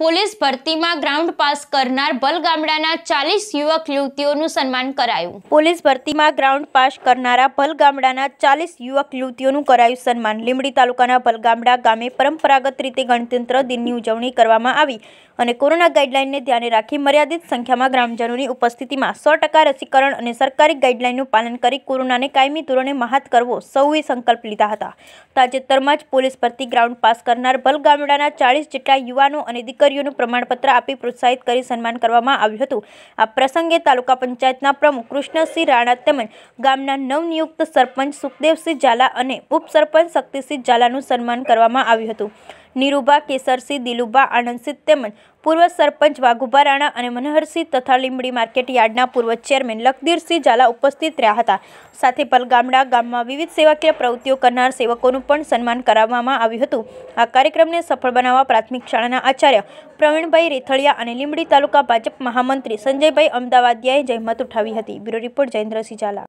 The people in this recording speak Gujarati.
પોલીસ ભરતીમાં ગ્રાઉન્ડ પાસ કરનાર ભલગામડાના ચાલીસ યુવક યુવતીઓનું સન્માન કરાયું. પોલીસ ભરતીમાં ગ્રાઉન્ડ પાસ કરનારા ભલગામડાના ચાલીસ યુવક યુવતીઓનું કરાયું સન્માન. લીંબડી તાલુકાના ભલગામડા ગામે પરંપરાગત રીતે ગણતંત્ર દિનની ઉજવણી કરવામાં આવી અને કોરોના ગાઈડલાઇનને ધ્યાને રાખી મર્યાદિત સંખ્યામાં ગ્રામજનોની ઉપસ્થિતિમાં સો ટકા રસીકરણ અને સરકારી ગાઈડલાઇનનું પાલન કરી કોરોનાને કાયમી ધોરણે મહાત કરવો સૌએ સંકલ્પ લીધા હતા. તાજેતરમાં જ પોલીસ ભરતી ગ્રાઉન્ડ પાસ કરનાર ભલગામડાના ચાલીસ જેટલા યુવાનો અને દીકરીઓનું પ્રમાણપત્ર આપી પ્રોત્સાહિત કરી સન્માન કરવામાં આવ્યું હતું. આ પ્રસંગે તાલુકા પંચાયતના પ્રમુખ કૃષ્ણસિંહ રાણા તેમજ ગામના નવનિયુક્ત સરપંચ સુખદેવસિંહ ઝાલા અને ઉપસરપંચ શક્તિસિંહ ઝાલાનું સન્માન કરવામાં આવ્યું હતું. નીરુબા, કેસરસિંહ દિલુભા આનંદસિંહ તેમજ પૂર્વ સરપંચ વાઘુભા રાણા અને મનોહરસિંહ તથા લીંબડી માર્કેટ યાર્ડના પૂર્વ ચેરમેન લખધીરસિંહ ઝાલા ઉપસ્થિત રહ્યા હતા. સાથે પલગામડા ગામમાં વિવિધ સેવાકીય પ્રવૃત્તિઓ કરનાર સેવકોનું પણ સન્માન કરાવવામાં આવ્યું હતું. આ કાર્યક્રમને સફળ બનાવવા પ્રાથમિક શાળાના આચાર્ય પ્રવીણભાઈ રેથળિયા અને લીંબડી તાલુકા ભાજપ મહામંત્રી સંજયભાઈ અમદાવાદિયાએ જહેમત ઉઠાવી હતી. Bureau report Jayendrasinh Zala.